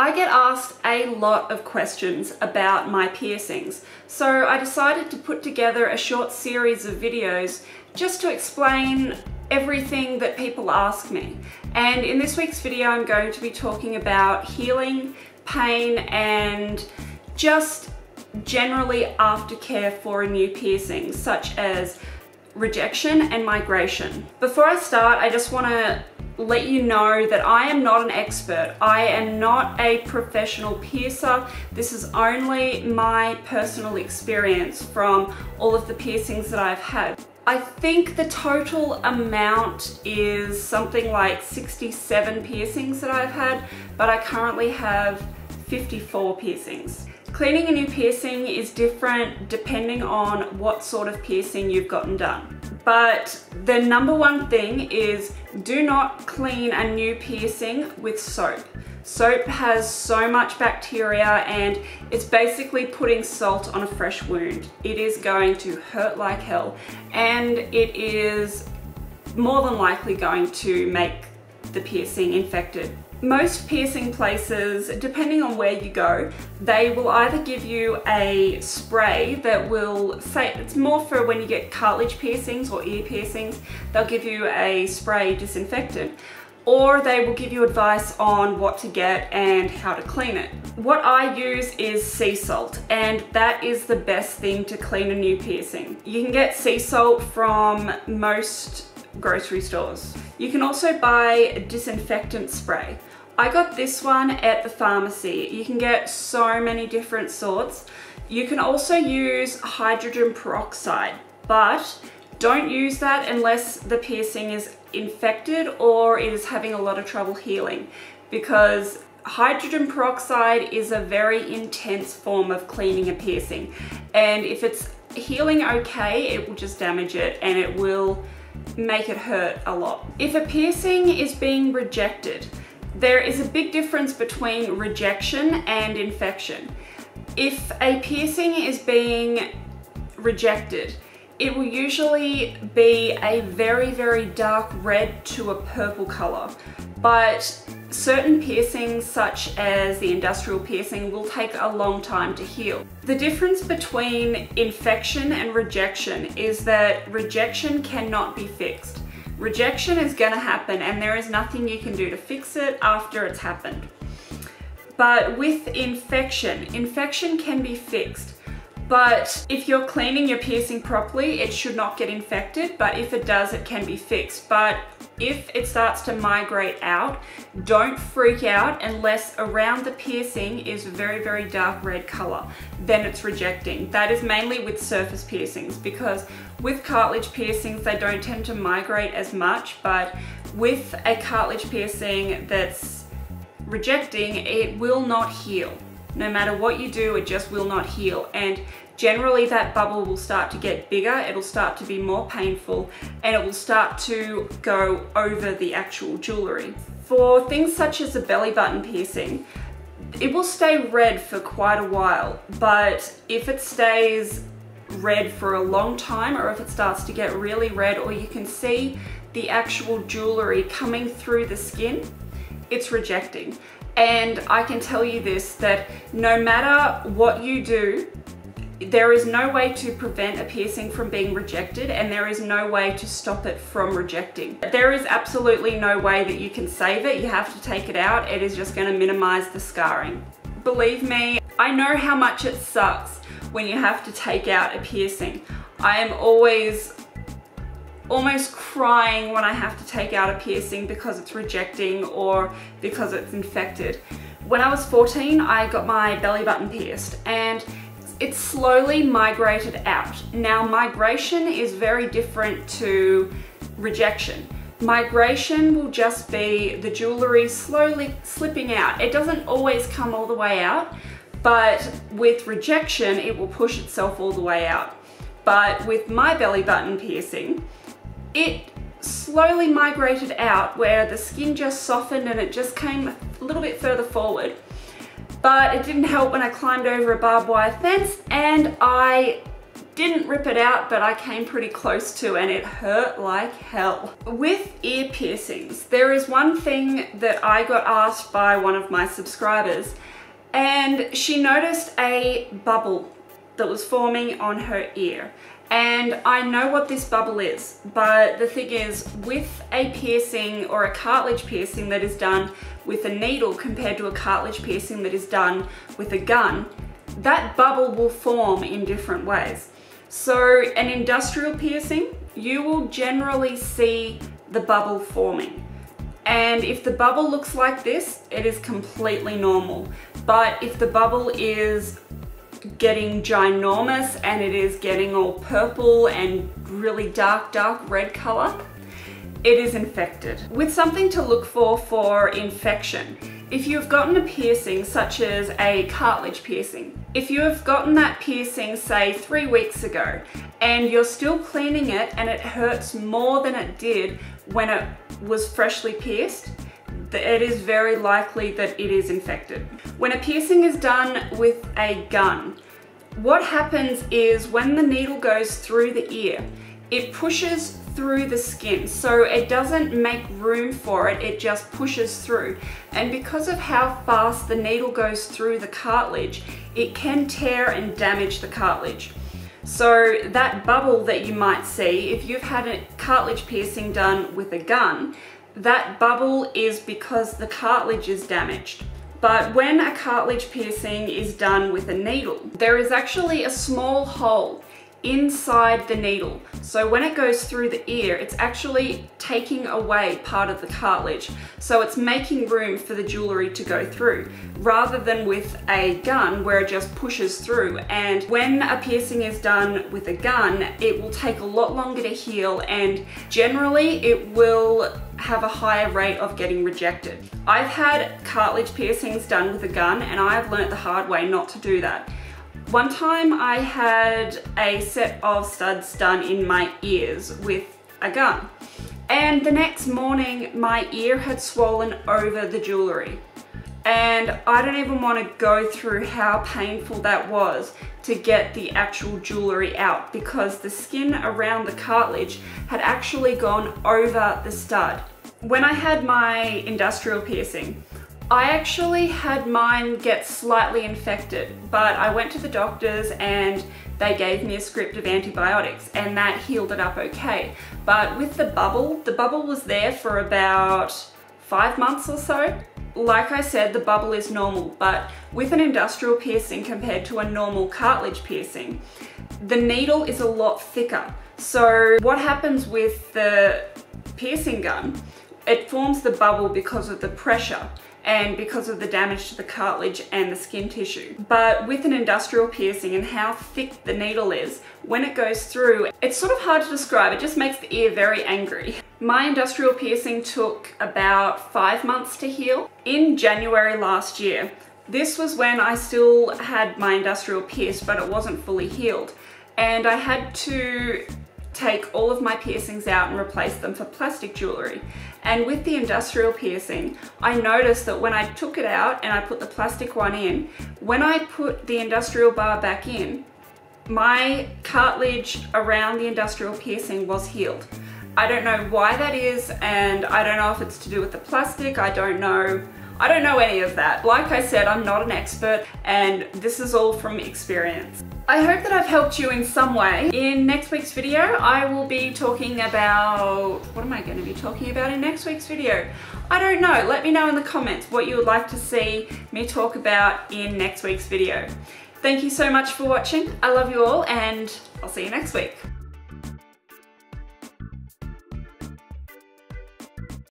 I get asked a lot of questions about my piercings, so I decided to put together a short series of videos just to explain everything that people ask me. And in this week's video, I'm going to be talking about healing, pain, and just generally aftercare for a new piercing, such as rejection and migration. Before I start, I just want to let you know that I am not an expert. I am not a professional piercer. This is only my personal experience from all of the piercings that I've had. I think the total amount is something like 67 piercings that I've had, but I currently have 54 piercings. Cleaning a new piercing is different depending on what sort of piercing you've gotten done. But the number one thing is do not clean a new piercing with soap. Soap has so much bacteria and it's basically putting salt on a fresh wound. It is going to hurt like hell and it is more than likely going to make the piercing infected most piercing places, depending on where you go, they will either give you a spray that will say, it's more for when you get cartilage piercings or ear piercings, they'll give you a spray disinfectant or they will give you advice on what to get and how to clean it. What I use is sea salt and that is the best thing to clean a new piercing. You can get sea salt from most grocery stores. You can also buy a disinfectant spray. I got this one at the pharmacy. You can get so many different sorts. You can also use hydrogen peroxide, but don't use that unless the piercing is infected or it is having a lot of trouble healing because hydrogen peroxide is a very intense form of cleaning a piercing and if it's healing okay it will just damage it and it will make it hurt a lot. If a piercing is being rejected there is a big difference between rejection and infection. If a piercing is being rejected, it will usually be a very, very dark red to a purple color. But certain piercings, such as the industrial piercing, will take a long time to heal. The difference between infection and rejection is that rejection cannot be fixed. Rejection is gonna happen and there is nothing you can do to fix it after it's happened. But with infection, infection can be fixed. But if you're cleaning your piercing properly, it should not get infected, but if it does, it can be fixed. But if it starts to migrate out, don't freak out unless around the piercing is very, very dark red color. Then it's rejecting. That is mainly with surface piercings because with cartilage piercings, they don't tend to migrate as much, but with a cartilage piercing that's rejecting, it will not heal. No matter what you do, it just will not heal. And generally that bubble will start to get bigger, it'll start to be more painful, and it will start to go over the actual jewelry. For things such as a belly button piercing, it will stay red for quite a while, but if it stays red for a long time or if it starts to get really red or you can see the actual jewelry coming through the skin, it's rejecting. And I can tell you this, that no matter what you do, there is no way to prevent a piercing from being rejected and there is no way to stop it from rejecting. There is absolutely no way that you can save it. You have to take it out. It is just gonna minimize the scarring. Believe me, I know how much it sucks when you have to take out a piercing. I am always almost crying when I have to take out a piercing because it's rejecting or because it's infected. When I was 14, I got my belly button pierced and it slowly migrated out. Now migration is very different to rejection. Migration will just be the jewelry slowly slipping out. It doesn't always come all the way out, but with rejection, it will push itself all the way out. But with my belly button piercing, it slowly migrated out where the skin just softened and it just came a little bit further forward. But it didn't help when I climbed over a barbed wire fence and I didn't rip it out, but I came pretty close to and it hurt like hell. With ear piercings, there is one thing that I got asked by one of my subscribers and she noticed a bubble that was forming on her ear. And I know what this bubble is, but the thing is, with a piercing or a cartilage piercing that is done with a needle compared to a cartilage piercing that is done with a gun, that bubble will form in different ways. So an industrial piercing, you will generally see the bubble forming. And if the bubble looks like this, it is completely normal. But if the bubble is getting ginormous and it is getting all purple and really dark, dark red color, it is infected. With something to look for for infection, if you've gotten a piercing such as a cartilage piercing, if you have gotten that piercing say three weeks ago and you're still cleaning it and it hurts more than it did when it was freshly pierced, it is very likely that it is infected. When a piercing is done with a gun, what happens is when the needle goes through the ear, it pushes through the skin. So it doesn't make room for it, it just pushes through. And because of how fast the needle goes through the cartilage, it can tear and damage the cartilage. So that bubble that you might see, if you've had a cartilage piercing done with a gun, that bubble is because the cartilage is damaged. But when a cartilage piercing is done with a needle, there is actually a small hole inside the needle. So when it goes through the ear, it's actually taking away part of the cartilage. So it's making room for the jewelry to go through rather than with a gun where it just pushes through. And when a piercing is done with a gun, it will take a lot longer to heal and generally it will have a higher rate of getting rejected. I've had cartilage piercings done with a gun and I've learnt the hard way not to do that. One time I had a set of studs done in my ears with a gun. And the next morning my ear had swollen over the jewelry. And I don't even want to go through how painful that was to get the actual jewelry out because the skin around the cartilage had actually gone over the stud. When I had my industrial piercing, I actually had mine get slightly infected, but I went to the doctors and they gave me a script of antibiotics and that healed it up okay. But with the bubble, the bubble was there for about five months or so. Like I said, the bubble is normal, but with an industrial piercing compared to a normal cartilage piercing, the needle is a lot thicker. So what happens with the piercing gun, it forms the bubble because of the pressure and because of the damage to the cartilage and the skin tissue. But with an industrial piercing and how thick the needle is, when it goes through, it's sort of hard to describe. It just makes the ear very angry. My industrial piercing took about five months to heal. In January last year, this was when I still had my industrial pierced, but it wasn't fully healed. And I had to take all of my piercings out and replace them for plastic jewelry. And with the industrial piercing, I noticed that when I took it out and I put the plastic one in, when I put the industrial bar back in, my cartilage around the industrial piercing was healed. I don't know why that is and I don't know if it's to do with the plastic, I don't know. I don't know any of that. Like I said, I'm not an expert and this is all from experience. I hope that I've helped you in some way. In next week's video, I will be talking about, what am I gonna be talking about in next week's video? I don't know, let me know in the comments what you would like to see me talk about in next week's video. Thank you so much for watching. I love you all and I'll see you next week.